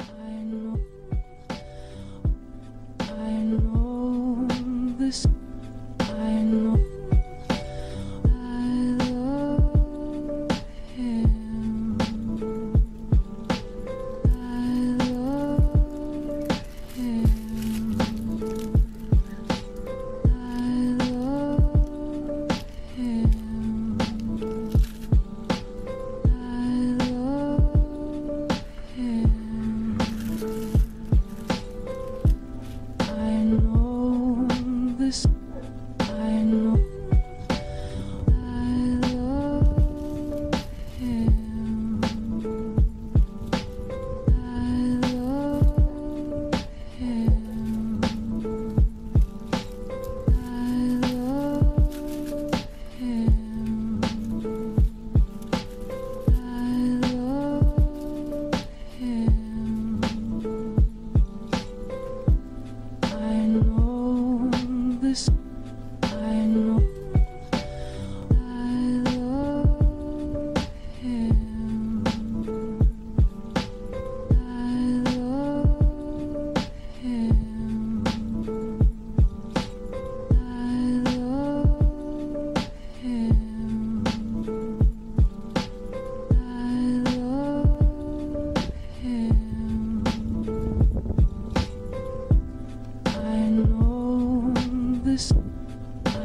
I know.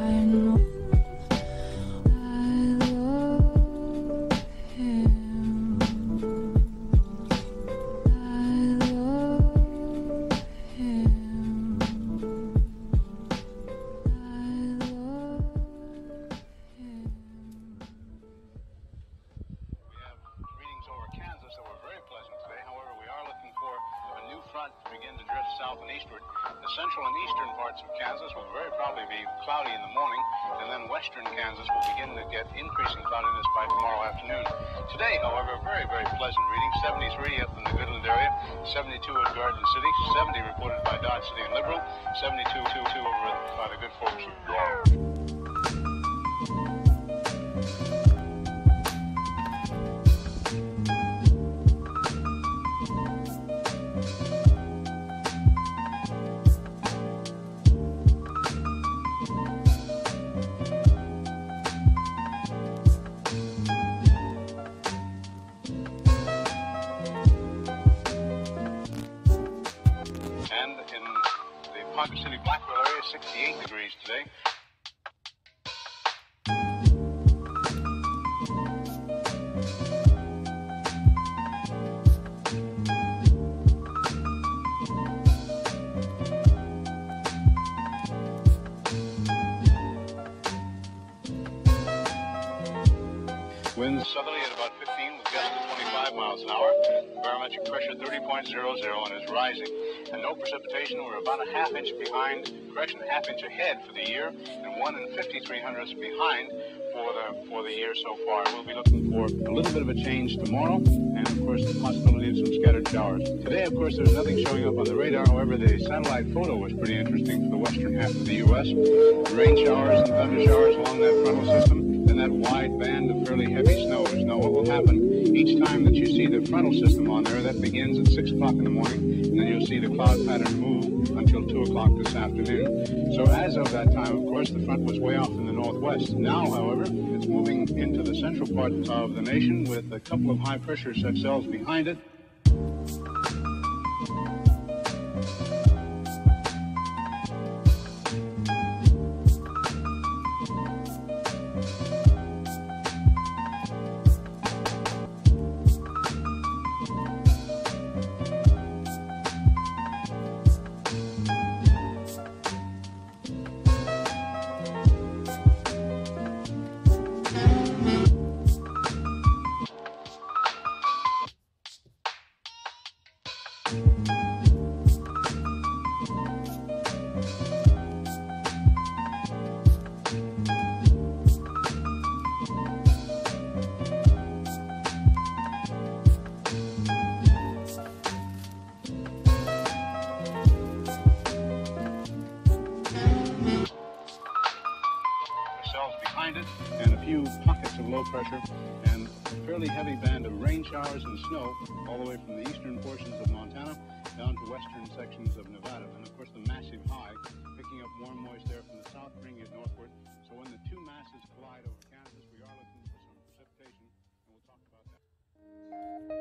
I eastern parts of Kansas will very probably be cloudy in the morning, and then western Kansas will begin to get increasing cloudiness by tomorrow afternoon. Today, however, very, very pleasant reading. 73 up in the Goodland area, 72 at Garden City, 70 reported by Dodge City and Liberal, 72 two, two over by the good folks of Guam. And in the Ponca City Blackwell area, 68 degrees today. Winds southerly at about miles an hour. Barometric pressure 30.00 and is rising. And no precipitation. We're about a half inch behind, correction, half inch ahead for the year, and one and 53 hundredths behind for the for the year so far. We'll be looking for a little bit of a change tomorrow, and of course the possibility of some scattered showers. Today, of course, there's nothing showing up on the radar. However, the satellite photo was pretty interesting for the western half of the U.S. Rain showers and thunder showers along that frontal system that wide band of fairly heavy snows. Now, what will happen each time that you see the frontal system on there, that begins at 6 o'clock in the morning, and then you'll see the cloud pattern move until 2 o'clock this afternoon. So, as of that time, of course, the front was way off in the northwest. Now, however, it's moving into the central part of the nation with a couple of high pressure cells behind it. and a few pockets of low pressure and a fairly heavy band of rain showers and snow all the way from the eastern portions of Montana down to western sections of Nevada. And of course, the massive high picking up warm moist air from the south bringing it northward. So when the two masses collide over Kansas, we are looking for some precipitation, and we'll talk about that.